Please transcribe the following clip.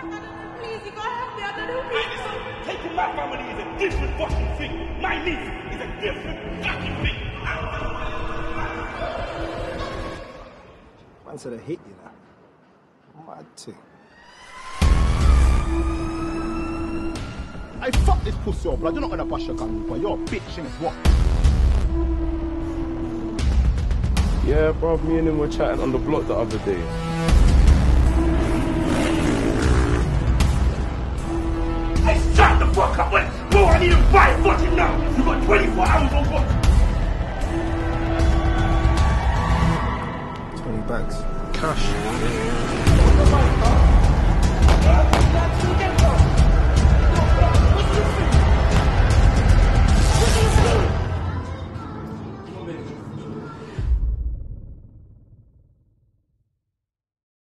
Please, you gotta help me. I don't know who. Listen, taking my family is a different fucking thing. My niece is a different fucking thing. Man said I hit you now. Mad thing. I fuck this pussy up, blood. You're not gonna bust your gun, but you're a bitch, innit? What? Yeah, bro, me and him were chatting on the block the other day. Hey, shut the fuck up! I need a fight fucking now! You got 24 hours on board! 20 bucks. Cash. You?